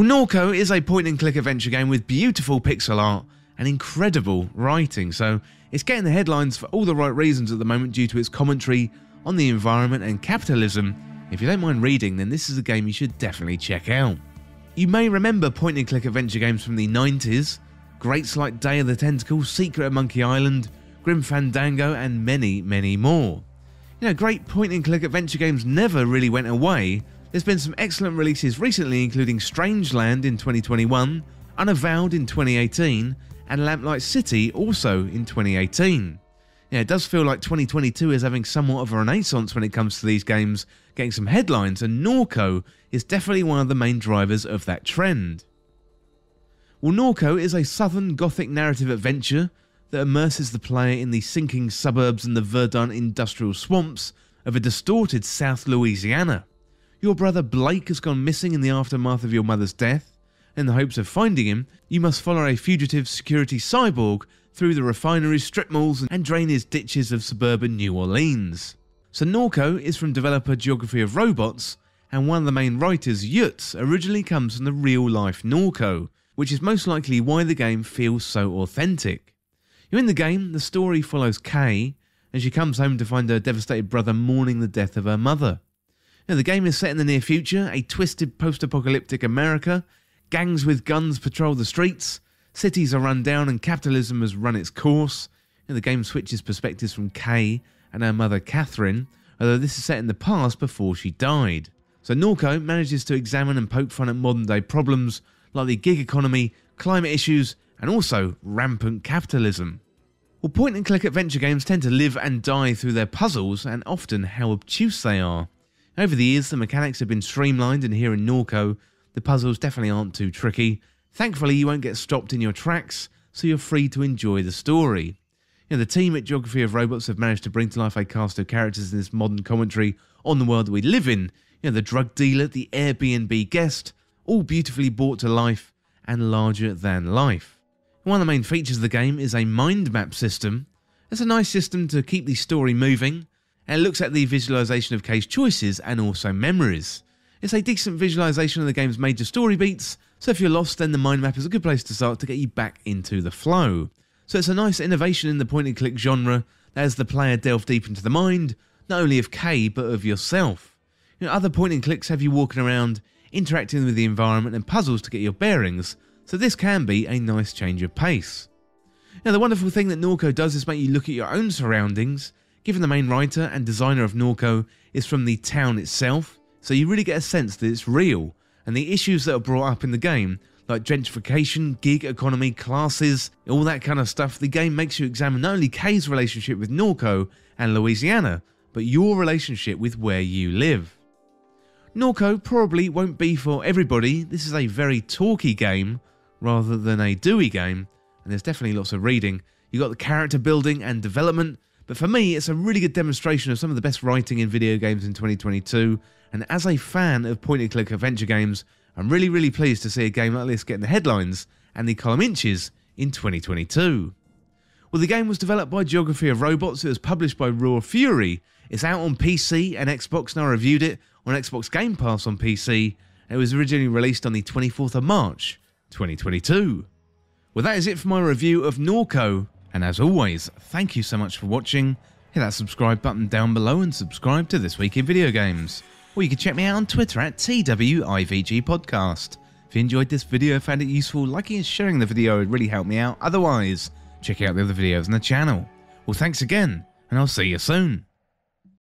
Well, Norco is a point and click adventure game with beautiful pixel art and incredible writing, so it's getting the headlines for all the right reasons at the moment due to its commentary on the environment and capitalism. If you don't mind reading, then this is a game you should definitely check out. You may remember point and click adventure games from the 90s, greats like Day of the Tentacle, Secret of Monkey Island, Grim Fandango, and many, many more. You know, great point and click adventure games never really went away. There's been some excellent releases recently, including Strangeland in 2021, Unavowed in 2018, and Lamplight City also in 2018. Yeah, it does feel like 2022 is having somewhat of a renaissance when it comes to these games, getting some headlines, and Norco is definitely one of the main drivers of that trend. Well, Norco is a southern gothic narrative adventure that immerses the player in the sinking suburbs and the verdant industrial swamps of a distorted South Louisiana. Your brother Blake has gone missing in the aftermath of your mother's death. In the hopes of finding him, you must follow a fugitive security cyborg through the refineries, strip malls, and drain his ditches of suburban New Orleans. So Norco is from developer Geography of Robots, and one of the main writers, Yuts, originally comes from the real-life Norco, which is most likely why the game feels so authentic. You're in the game, the story follows Kay and she comes home to find her devastated brother mourning the death of her mother. Now, the game is set in the near future, a twisted post apocalyptic America. Gangs with guns patrol the streets, cities are run down, and capitalism has run its course. Now, the game switches perspectives from Kay and her mother Catherine, although this is set in the past before she died. So Norco manages to examine and poke fun at modern day problems like the gig economy, climate issues, and also rampant capitalism. Well, point and click adventure games tend to live and die through their puzzles and often how obtuse they are. Over the years, the mechanics have been streamlined, and here in Norco, the puzzles definitely aren't too tricky. Thankfully, you won't get stopped in your tracks, so you're free to enjoy the story. You know, the team at Geography of Robots have managed to bring to life a cast of characters in this modern commentary on the world that we live in. You know, the drug dealer, the Airbnb guest, all beautifully brought to life and larger than life. One of the main features of the game is a mind map system. It's a nice system to keep the story moving, and it looks at the visualization of Kay's choices and also memories. It's a decent visualization of the game's major story beats, so if you're lost, then the mind map is a good place to start to get you back into the flow. So it's a nice innovation in the point and click genre as the player delve deep into the mind, not only of Kay, but of yourself. You know, other point and clicks have you walking around, interacting with the environment and puzzles to get your bearings, so this can be a nice change of pace. Now, the wonderful thing that Norco does is make you look at your own surroundings, given the main writer and designer of Norco is from the town itself, so you really get a sense that it's real, and the issues that are brought up in the game, like gentrification, gig economy, classes, all that kind of stuff, the game makes you examine not only Kay's relationship with Norco and Louisiana, but your relationship with where you live. Norco probably won't be for everybody, this is a very talky game, rather than a doey game, and there's definitely lots of reading. You've got the character building and development, but for me, it's a really good demonstration of some of the best writing in video games in 2022. And as a fan of point and click adventure games, I'm really, really pleased to see a game like this getting the headlines and the column inches in 2022. Well, the game was developed by Geography of Robots, it was published by Raw Fury, it's out on PC and Xbox, and I reviewed it on Xbox Game Pass on PC, and it was originally released on the 24th of March 2022. Well, that is it for my review of Norco, and as always, thank you so much for watching. Hit that subscribe button down below and subscribe to This Week in Video Games. Or you can check me out on Twitter at TWIVG Podcast. If you enjoyed this video found it useful, liking and sharing the video would really help me out. Otherwise, check out the other videos on the channel. Well, thanks again, and I'll see you soon.